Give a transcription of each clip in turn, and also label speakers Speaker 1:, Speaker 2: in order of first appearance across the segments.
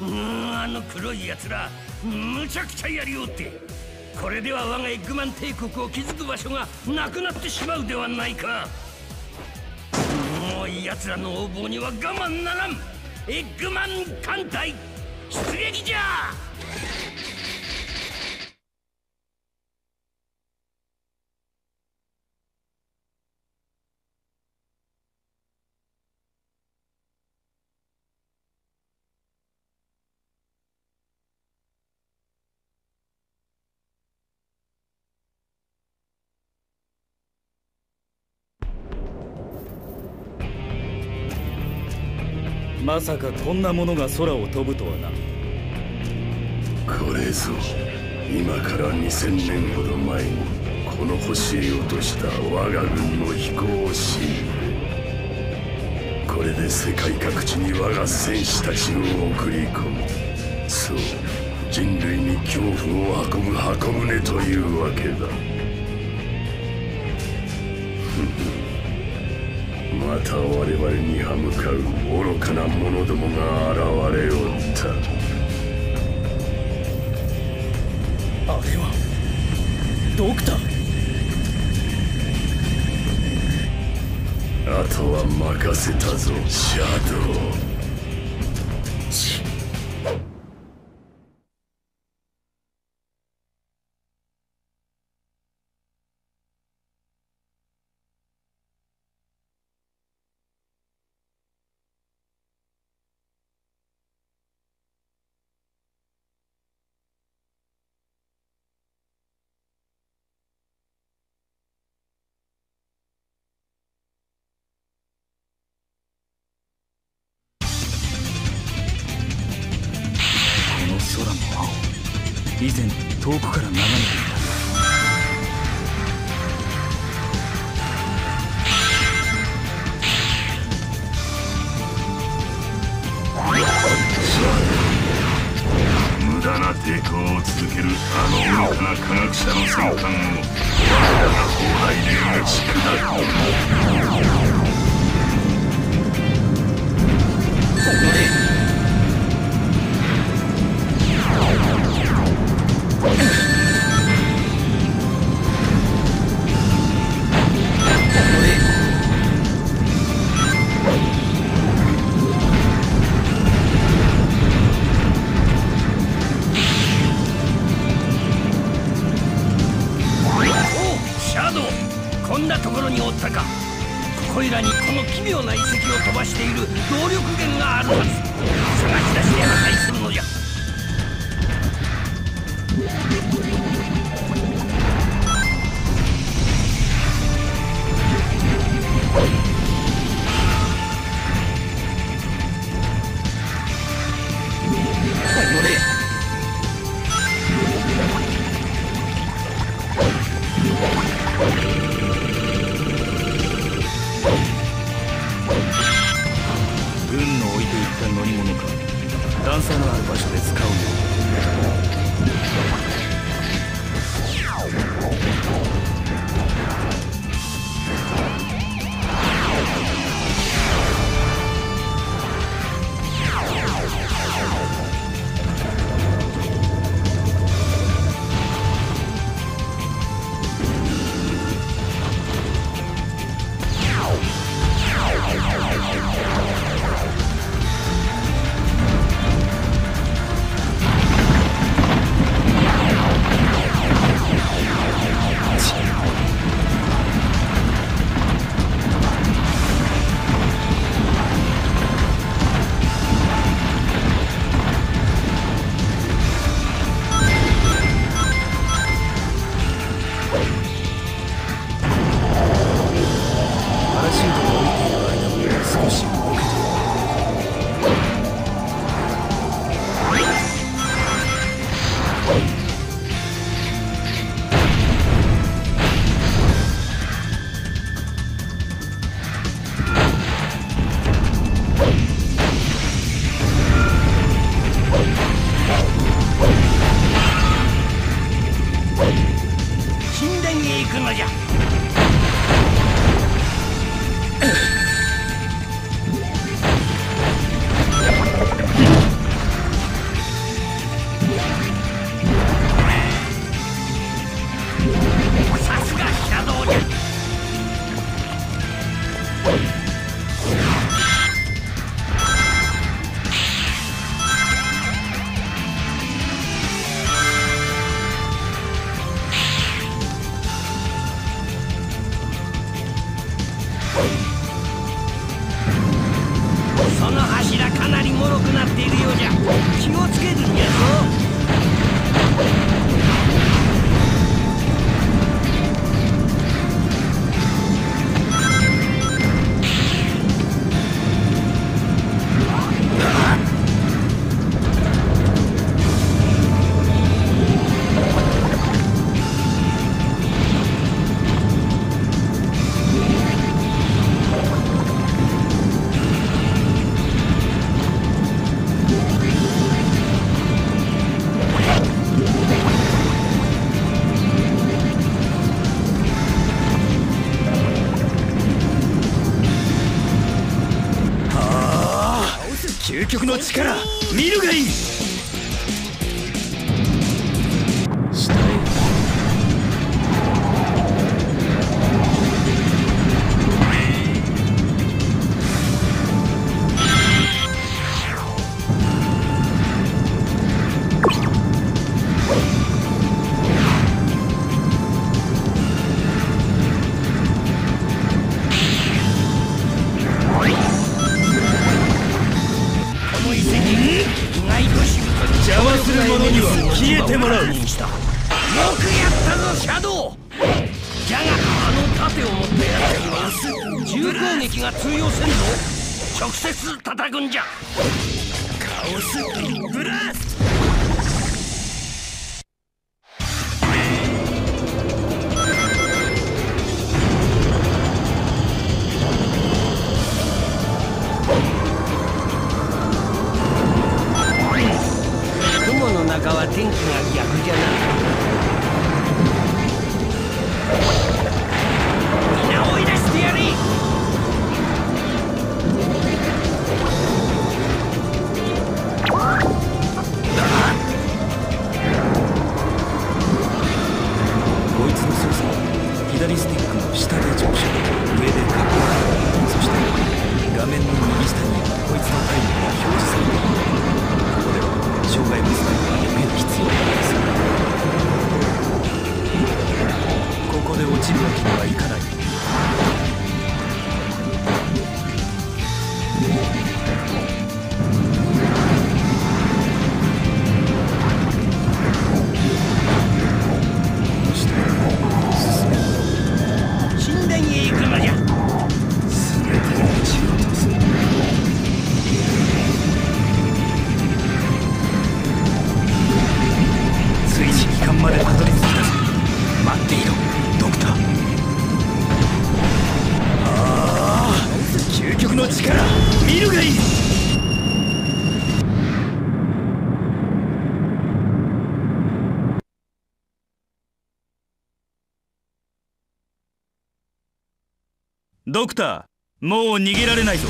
Speaker 1: うんあの黒い奴らむちゃくちゃやりおって。これでは我がエッグマン帝国を築く場所がなくなってしまうではないか。もう奴らの横暴には我慢ならん。エッグマン艦隊出撃じゃ！
Speaker 2: まさかこんなものが空を飛ぶとはな。
Speaker 3: これぞ今から2000年ほど前にこの星へ落とした我が軍の飛行シールこれで世界各地に我が戦士たちを送り込む。そう。人類に恐怖を運ぶ箱舟というわけだ。また我々に歯向かう愚かな者どもが現れおった。
Speaker 2: あれはドクター。
Speaker 3: あとは任せたぞシャドウ
Speaker 2: 空の青以前遠くから眺めていた。
Speaker 3: 無駄な抵抗を続けるあの愚かな科学者の戦艦を。我らが砲台で打ち砕く
Speaker 2: 究極の力見るがいい！
Speaker 1: ブラスト
Speaker 2: ドクターもう逃げられないぞ。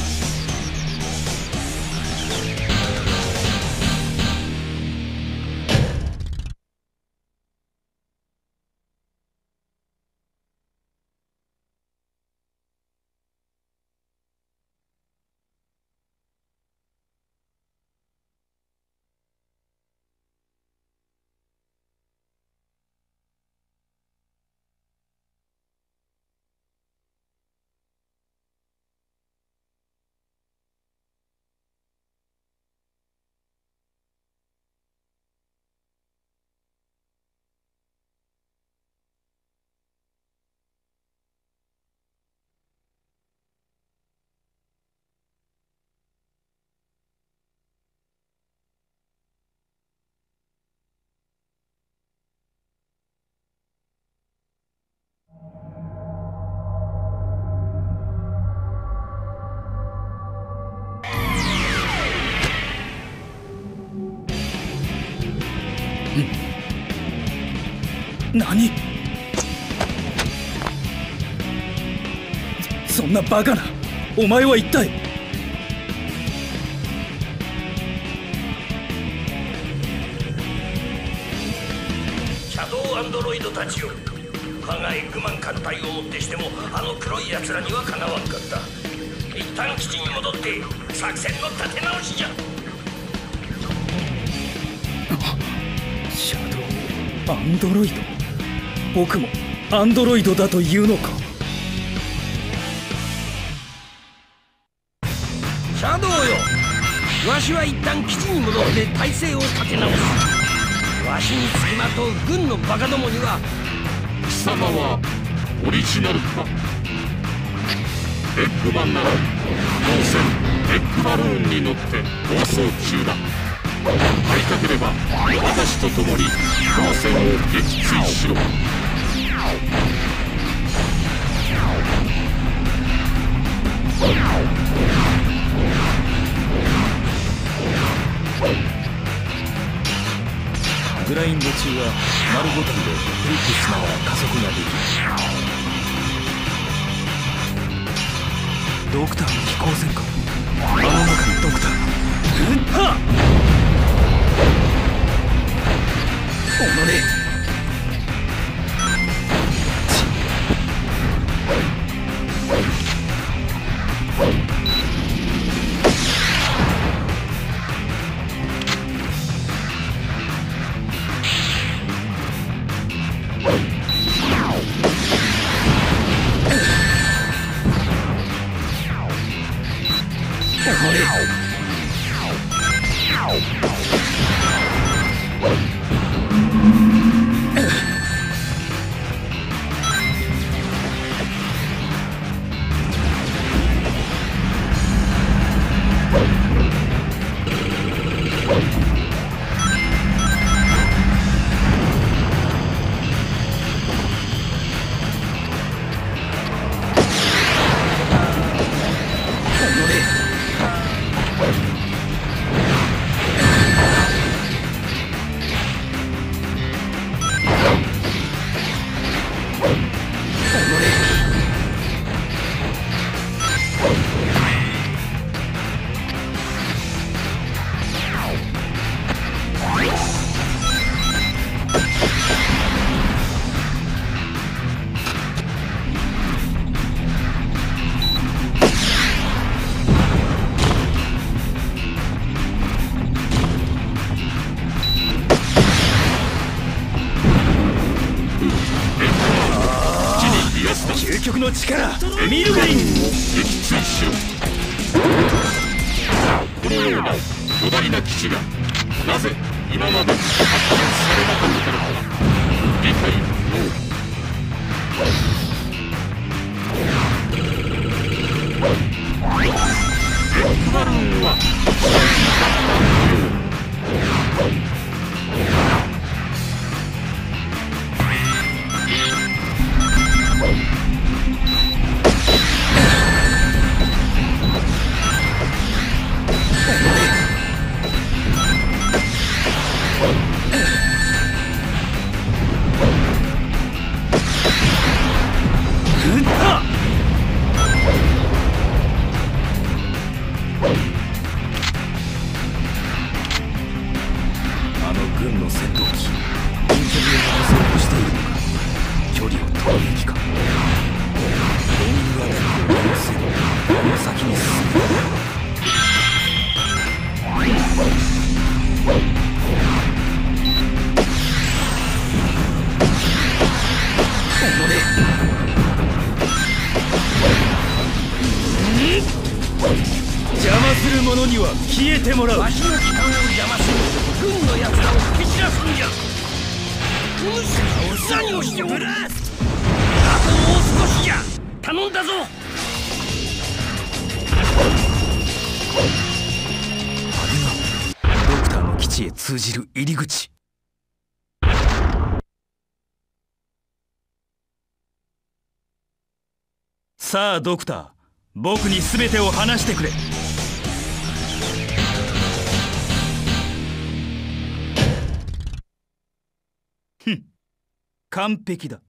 Speaker 2: 何？そんなバカな。お前は一体？
Speaker 1: シャドウアンドロイドたちよ。我がエッグマン艦隊をもってしてもあの黒い奴らにはかなわんかった。一旦基地に戻って作戦の立て直しじゃ。
Speaker 2: シャドウアンドロイド僕もアンドロイドだというのか？
Speaker 1: シャドウよ。わしは一旦基地に戻って体制を立て直す。わしにつきまとう軍のバカどもには
Speaker 4: 貴様はオリジナルか。エッグマンなら当船エッグバルーンに乗って暴走中だ。会いたければ私と共に当船を撃墜しろ。
Speaker 2: グラインド中は丸ボタンでクリックしながら加速ができる。ドクターの飛行船か。あの中にドクター。が究
Speaker 4: 大な基地がなぜ今まで発見されなかったのか。理解不能エッグバルーンは
Speaker 2: 消えてもらう。
Speaker 1: わしの機関を邪魔する軍の奴らを蹴散らすんじゃうっさ何をしておる。あともう少しじゃ頼んだぞ。
Speaker 2: ドクターの基地へ通じる入り口。さあドクター。僕に全てを話してくれ完璧だ。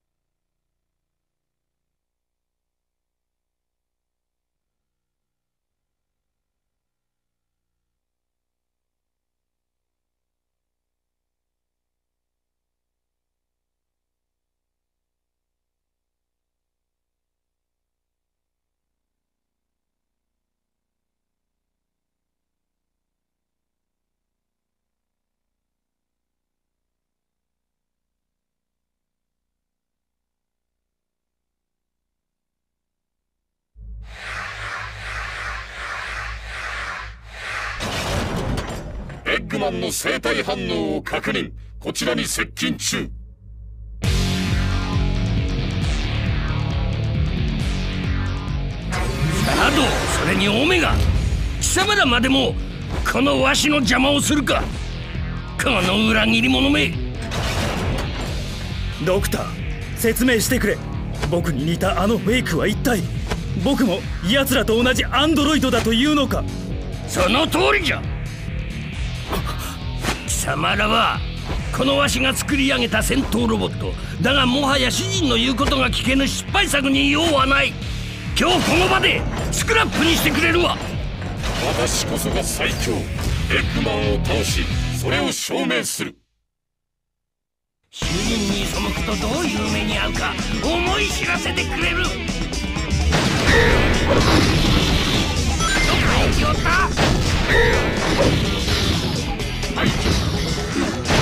Speaker 4: エッグマンの生体反応を確認。こちらに接近中。
Speaker 1: アドそれにオメガ。貴様らまでもこのわしの邪魔をするか。この裏切り者め。
Speaker 2: ドクター説明してくれ。僕に似たあのフェイクは一体。僕も奴らと同じアンドロイドだというのか。
Speaker 1: その通りじゃ。貴様らはこのわしが作り上げた戦闘ロボットだがもはや主人の言うことが聞けぬ失敗作に用はない。今日この場でスクラップにしてくれるわ。
Speaker 4: 私こそが最強。エッグマンを倒しそれを証明する。
Speaker 1: 主人に背くとどういう目に遭うか思い知らせてくれる。どこへ行きおった？
Speaker 4: はい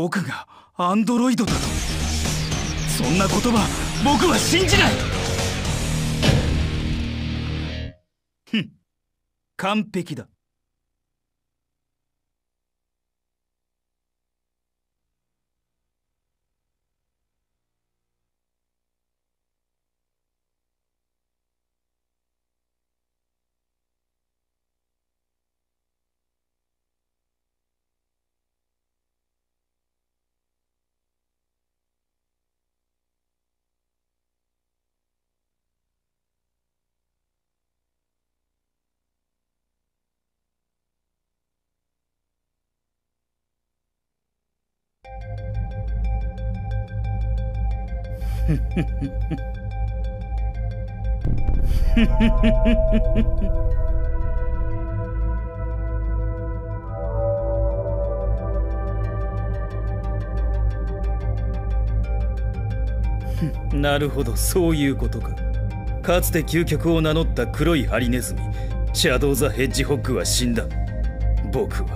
Speaker 2: 僕がアンドロイドだと。そんな言葉僕は信じない。ふん。完璧だ。なるほどそういうことか。かつて究極を名乗った黒いハリネズミシャドウ・ザ・ヘッジホッグは死んだ。僕は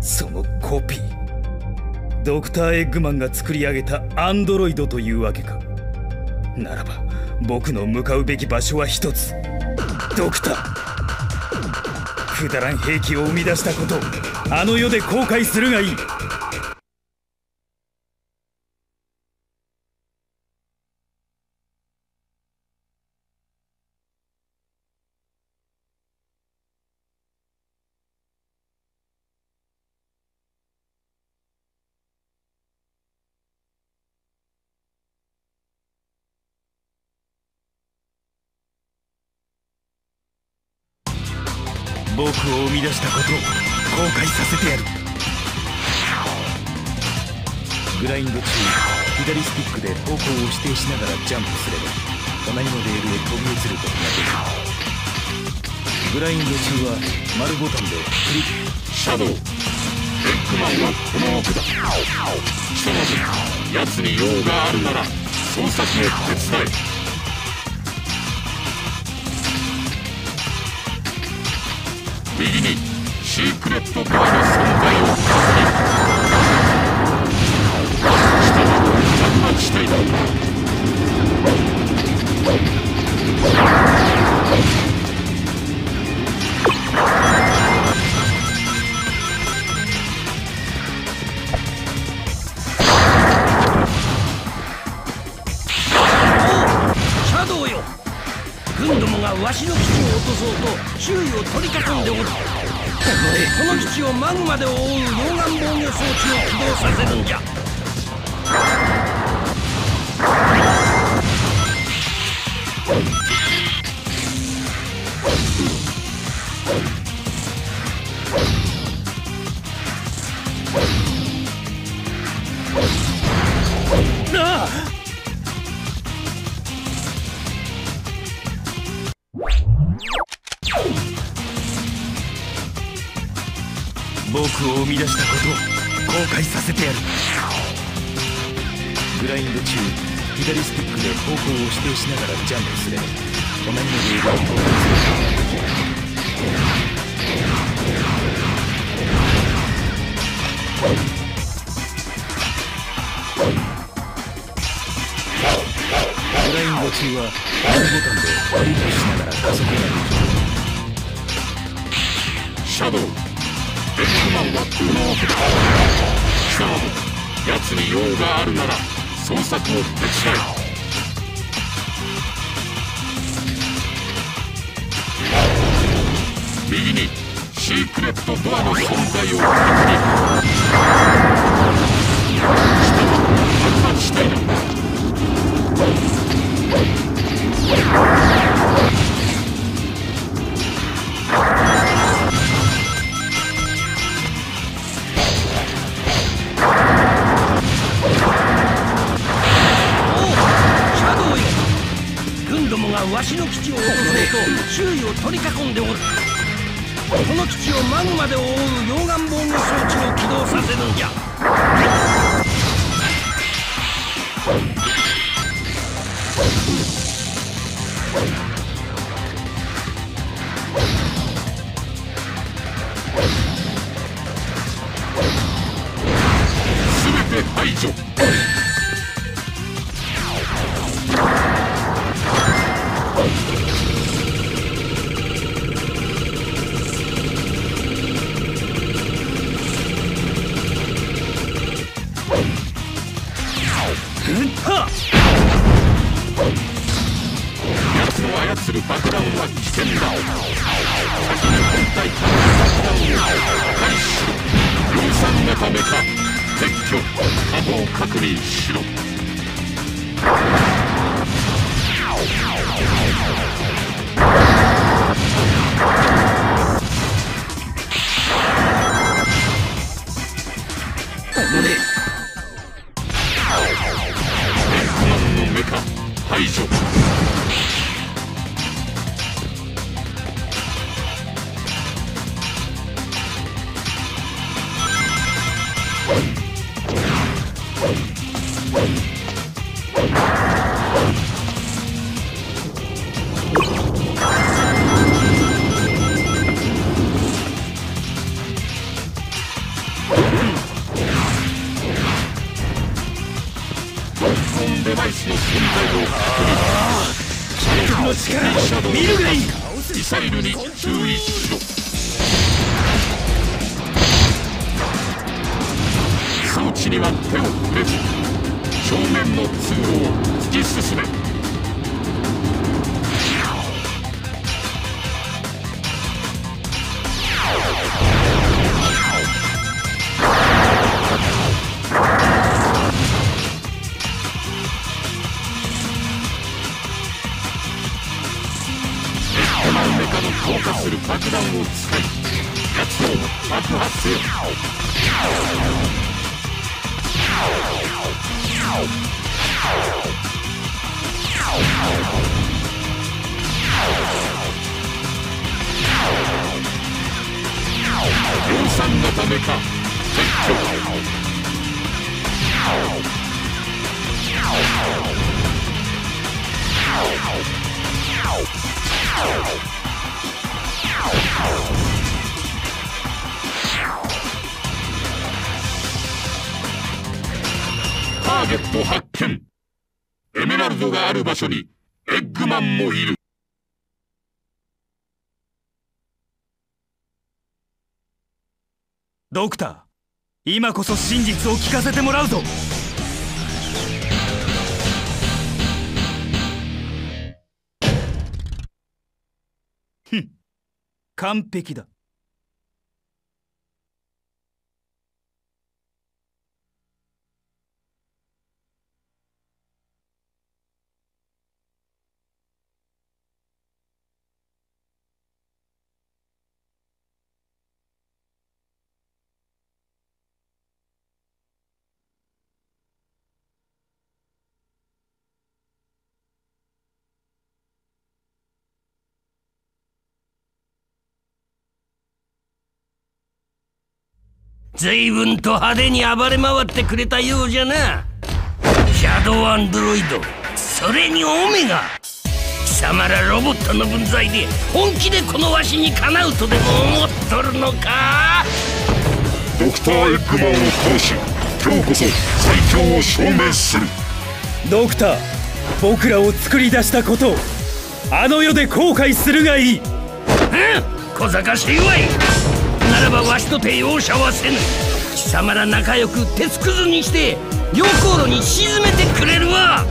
Speaker 2: そのコピー。ドクター・エッグマンが作り上げたアンドロイドというわけか。ならば僕の向かうべき場所は一つ。ドクター。くだらん兵器を生み出したことあの世で後悔するがいい。僕を生み出したことを後悔させてやる。グラインド中左スティックで方向を指定しながらジャンプすれば隣のレールへ飛び移ることができる。グラインド中は丸ボタンでクリック
Speaker 4: シャドウ。エッグマンはこの奥だひとまず奴に用があるなら捜索を手伝え右にシークレットバーの存在を確認。下は着地帯
Speaker 1: 軍どもがわしの基地を落とそうと周囲を取り囲んでおる。この基地をマグマで覆う溶岩防御装置を起動させるんじゃ。なあ
Speaker 2: 僕を生み出したことを後悔させてやる。グラインド中左スティックで方向を指定しながらジャンプすれば隣のレールを到達するグラインド中は R ボタンでリックしながら加速ができる。
Speaker 4: シャドウ。エッグマンはこの奥だ貴様奴に用があるなら捜索を手伝え右にシークレットドアの存在を確認下は爆発地帯
Speaker 1: 軍どがわしの基地を落とそうと周囲を取り囲んでおる。この基地をマグマで覆う溶岩棒の装置を起動させるんじゃ。
Speaker 4: 排除。メカの強化する爆弾を使い奴を爆破せよ量産型メカ撤去ターゲット発見。エメラルドがある場所にエッグマンもいる。
Speaker 2: ドクター今こそ真実を聞かせてもらうぞ。ふん完璧だ。
Speaker 1: 随分と派手に暴れ回ってくれたようじゃな。シャドウアンドロイド。それにオメガ。貴様らロボットの分際で本気でこのわしにかなうとでも思っとるのか？
Speaker 4: ドクターエッグマンを倒し今日こそ最強を証明する。
Speaker 2: ドクター僕らを作り出したことをあの世で後悔するがいい。
Speaker 1: うん小賢しいわいならばわしとて容赦はせぬ。貴様ら仲良く鉄くずにして溶鉱炉に沈めてくれるわ。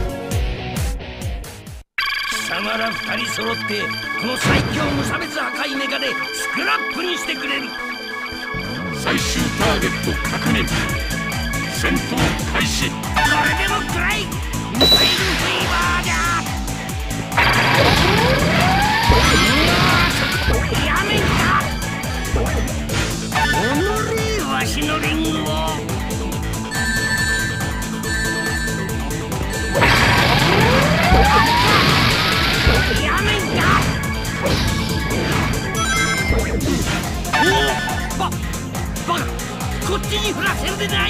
Speaker 1: 貴様ら二人揃ってこの最強無差別破壊メガでスクラップにしてくれる。
Speaker 4: 最終ターゲット確認。戦闘開始。
Speaker 1: これでもくらい。ミサイルフィーバーじゃ。やめれわしのリングをやめか。おばバカこっちに振らせるでな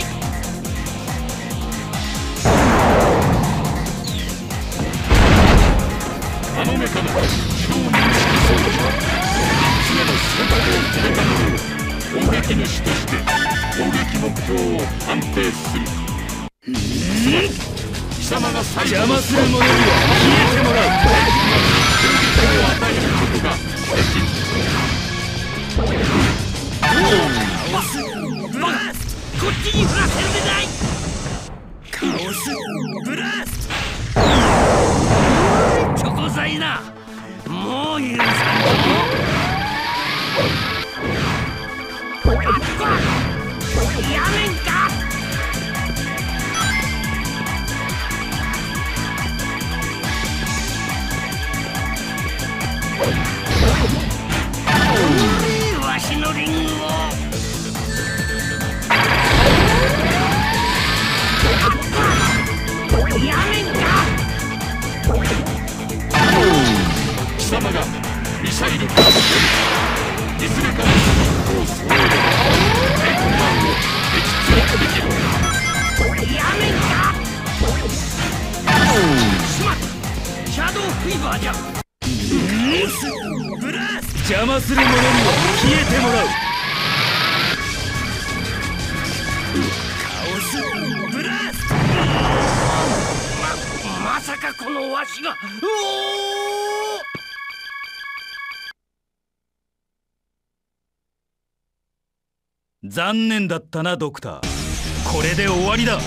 Speaker 4: 超認識装置は3つ目の戦闘メカノルを攻撃主として攻撃目標を判定する貴様が最
Speaker 2: 邪魔する者には消えてもらう
Speaker 4: 攻撃を与えることができる
Speaker 1: カこっちに振らせるでないカオスブラストチョコザイなもう許さんぞ。やめんか。わしのリングをやめんか。
Speaker 4: 貴様がミサイルか。いずれか。のコースを選べばエイトマンを撃墜できる
Speaker 1: やめんか。
Speaker 2: 邪魔する者には消えてもらう。
Speaker 1: カオスブラストままさかこのわしが。うお
Speaker 2: 残念だったなドクター。これで終わりだ。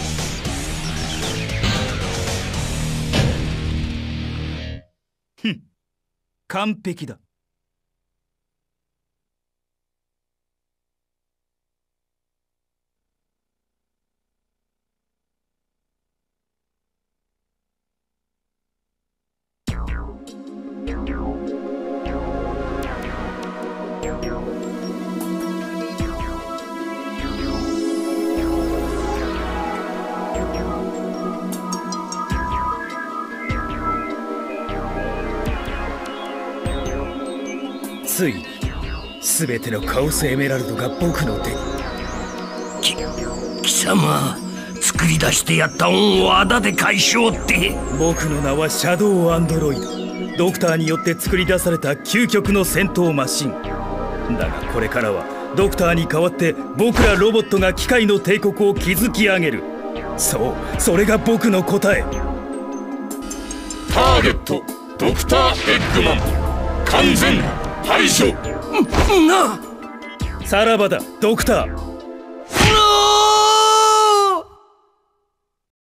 Speaker 2: ふん。完璧だ。ついに全てのカオスエメラルドが僕の手に
Speaker 1: き貴様作り出してやった恩をあだで解消って。
Speaker 2: 僕の名はシャドウアンドロイド。ドクターによって作り出された究極の戦闘マシン。だがこれからはドクターに代わって僕らロボットが機械の帝国を築き上げる。そうそれが僕の答え。
Speaker 4: ターゲットドクター・エッグマン。完全排除
Speaker 1: なあ。
Speaker 2: さらばだドクター